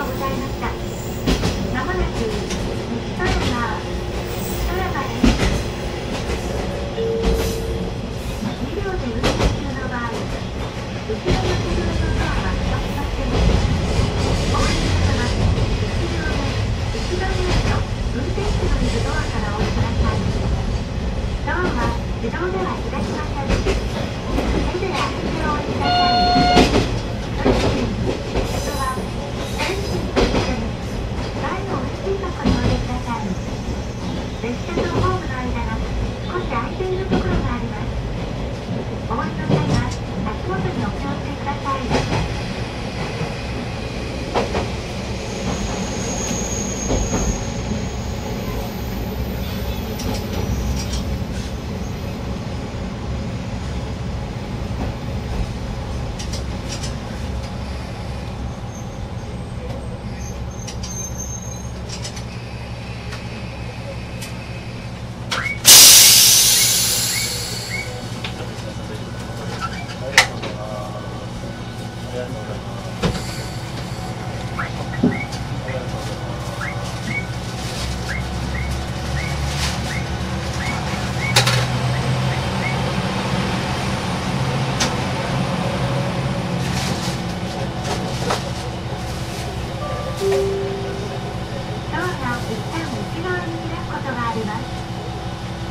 がございました。まもなく、西富山、富山です。2両で運転中の場合、後ろの車のドアは開きません。お降りの方は、1両目、一番上の運転手のいるドアからお降りください。ドアは自動では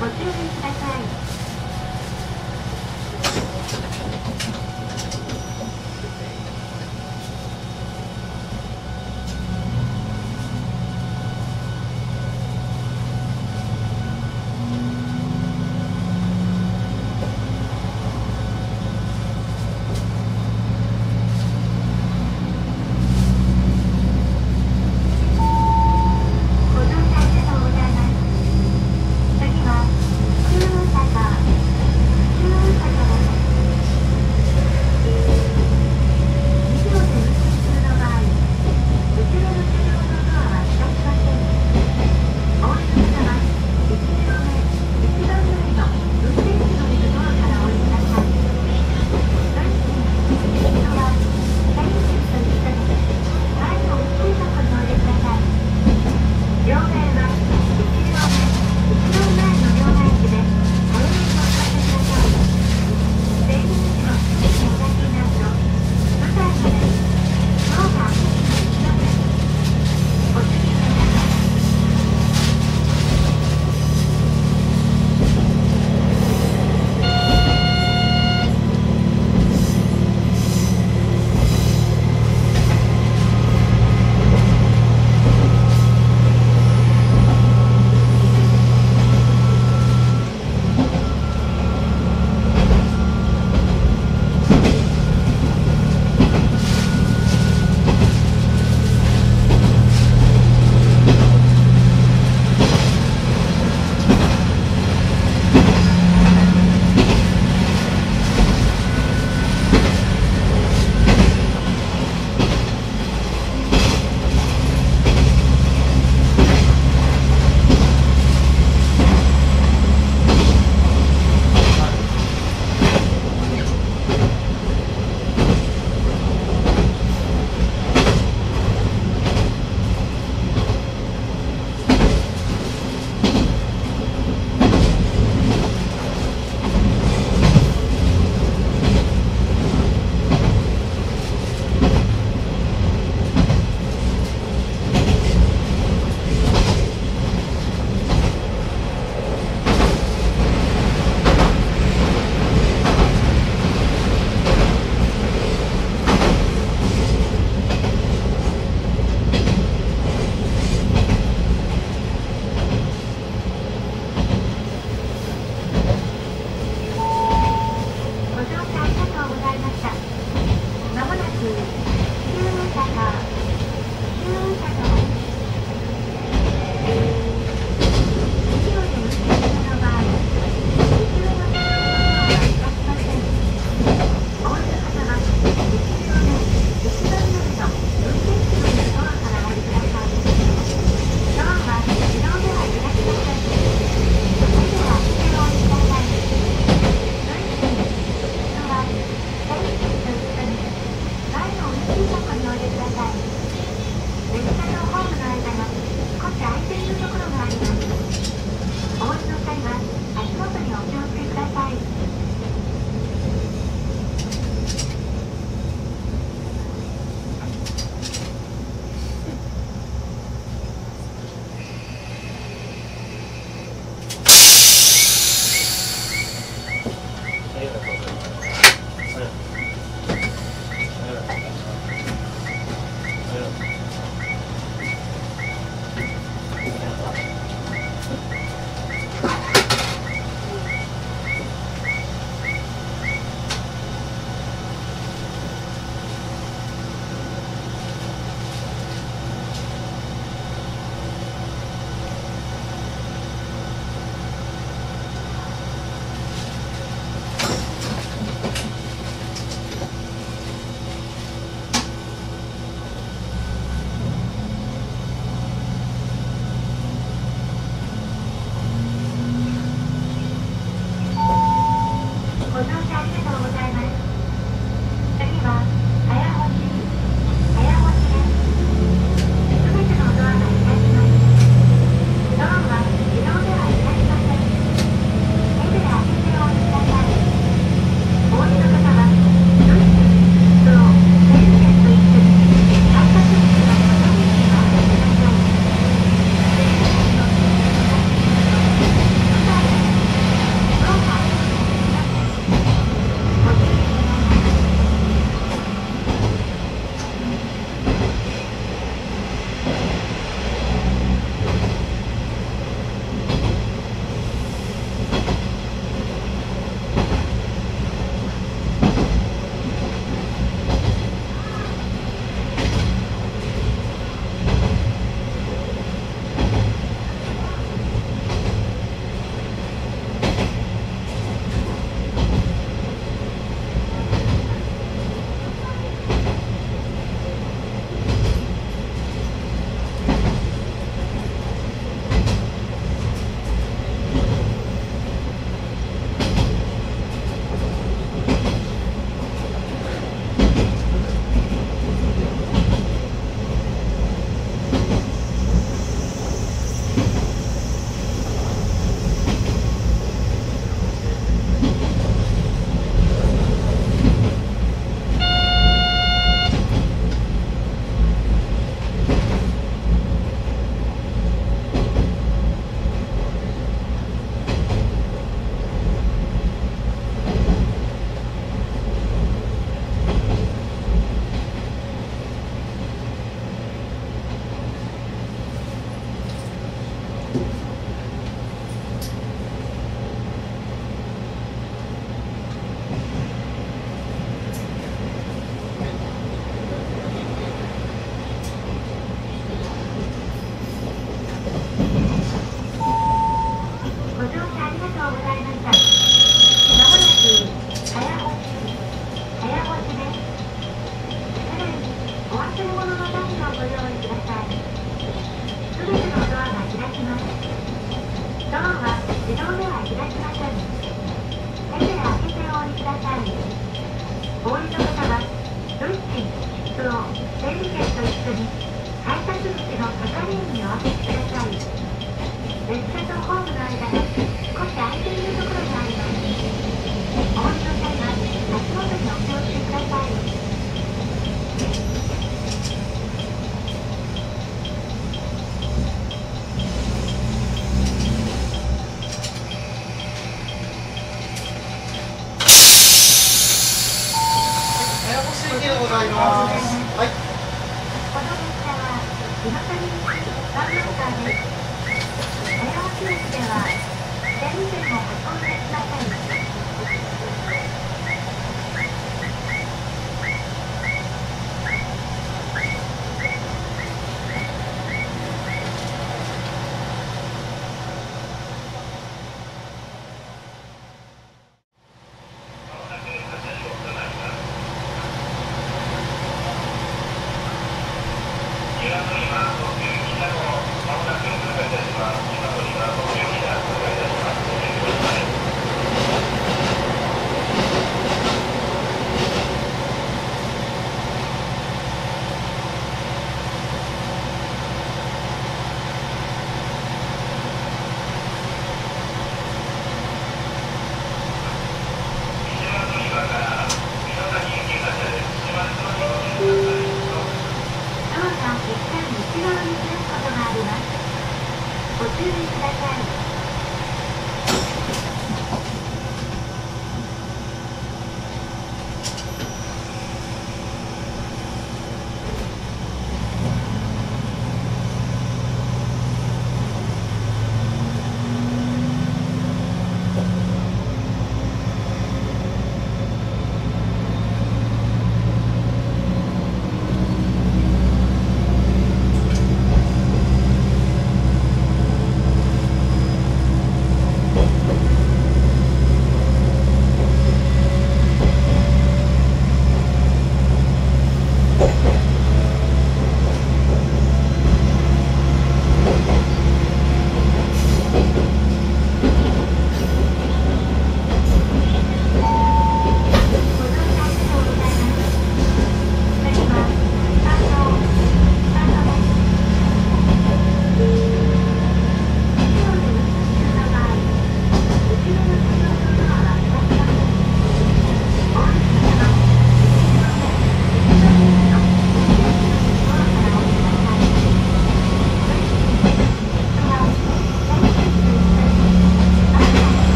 ご注意ください。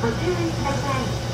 ご注意ください。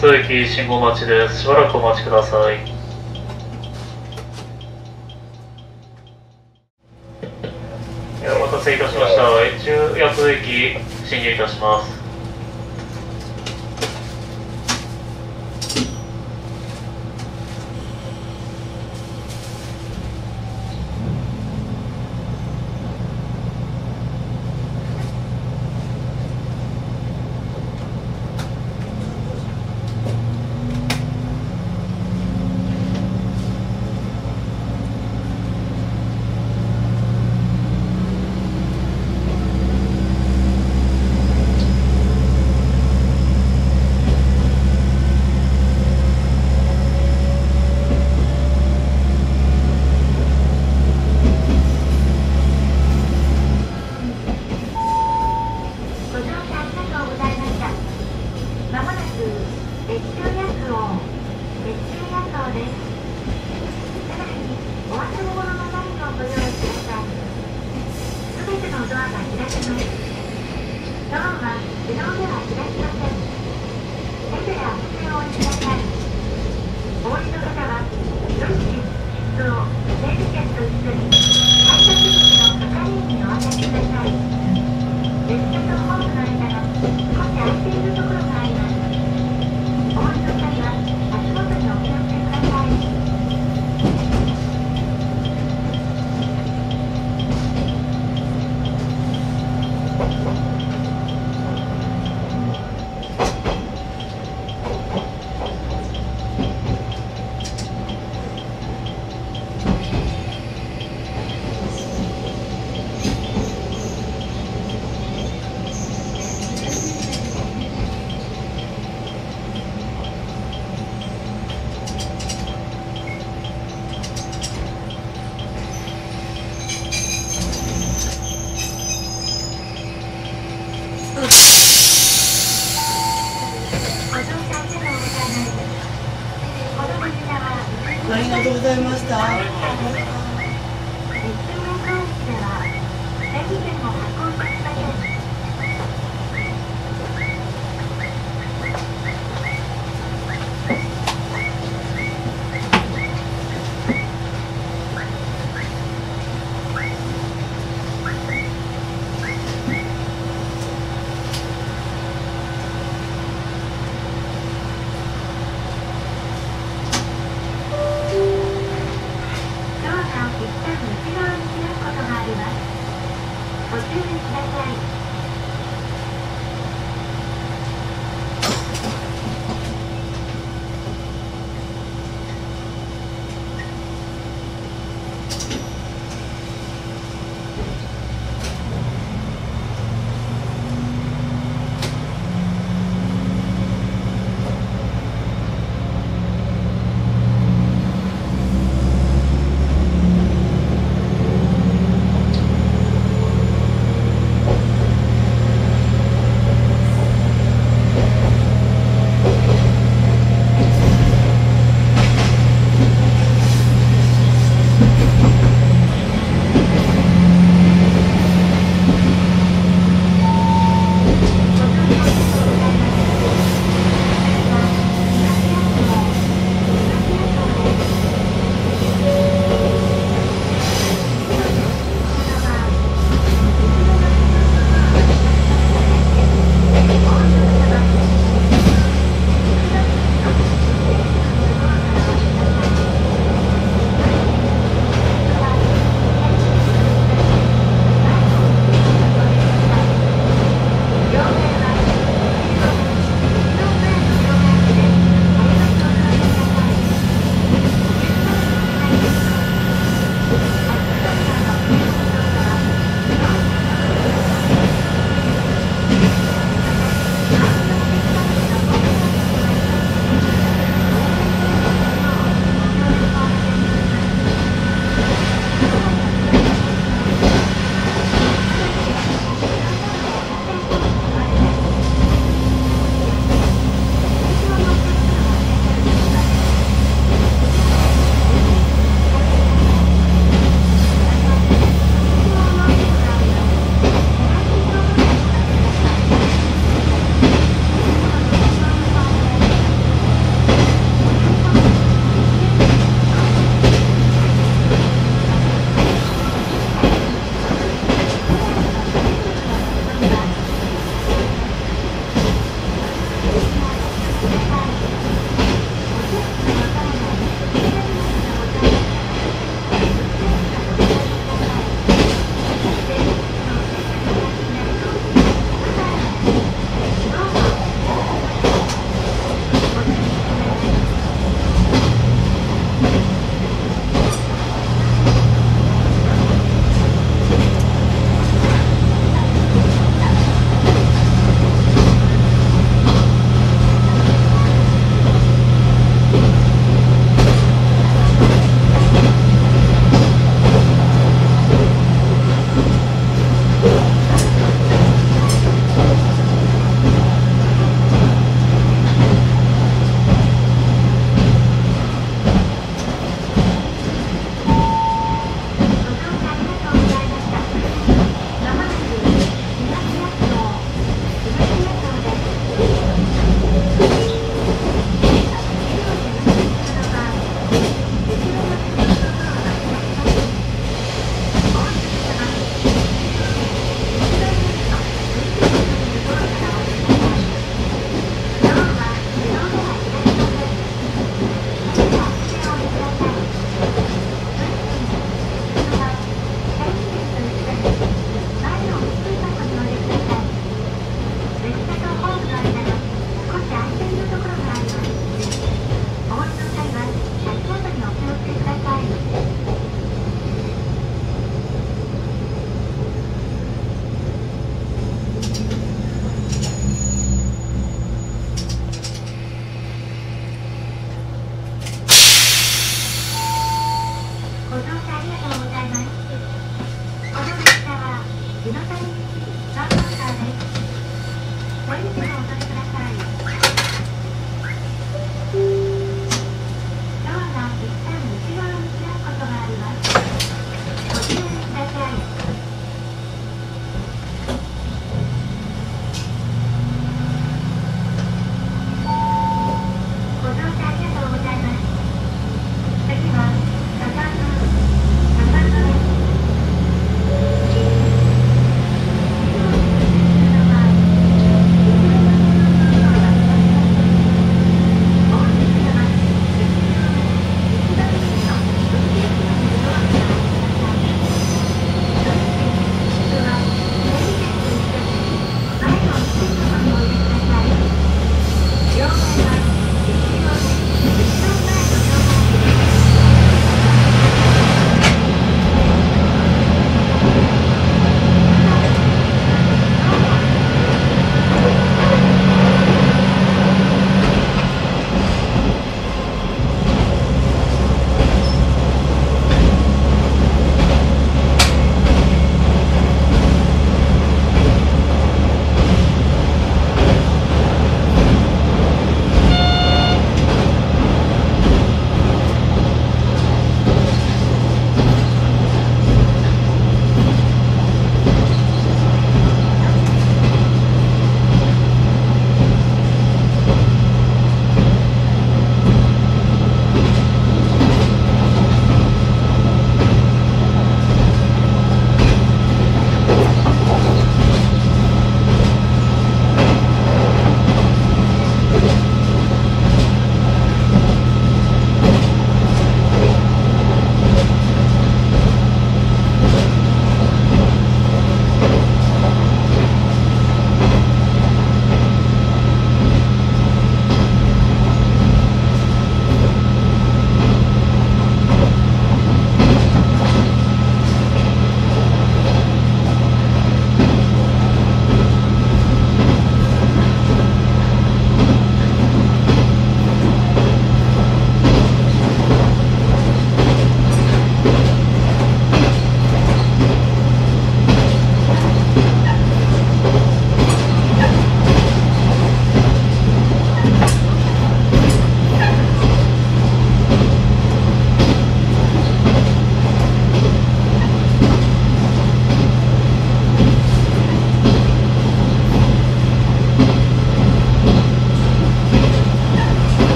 津駅信号待ちです。しばらくお待ちください。お待たせいたしました。一中八駅進入いたします。ありがとうございました。